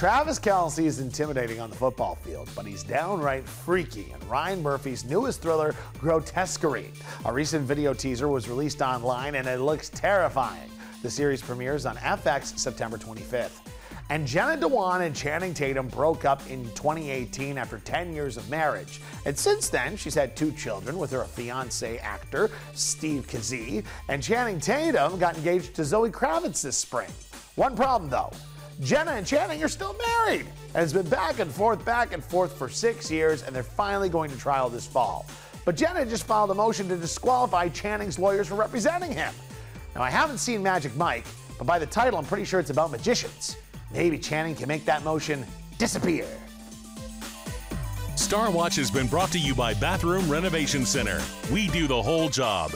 Travis Kelce is intimidating on the football field, but he's downright freaky in Ryan Murphy's newest thriller, Grotesquerie. A recent video teaser was released online and it looks terrifying. The series premieres on FX September 25th. And Jenna Dewan and Channing Tatum broke up in 2018 after 10 years of marriage. And since then, she's had two children with her fiance actor, Steve Kazee. And Channing Tatum got engaged to Zoe Kravitz this spring. One problem though. Jenna and Channing are still married. And it's been back and forth, back and forth for six years, and they're finally going to trial this fall. But Jenna just filed a motion to disqualify Channing's lawyers from representing him. Now, I haven't seen Magic Mike, but by the title, I'm pretty sure it's about magicians. Maybe Channing can make that motion disappear. Star Watch has been brought to you by Bathroom Renovation Center. We do the whole job.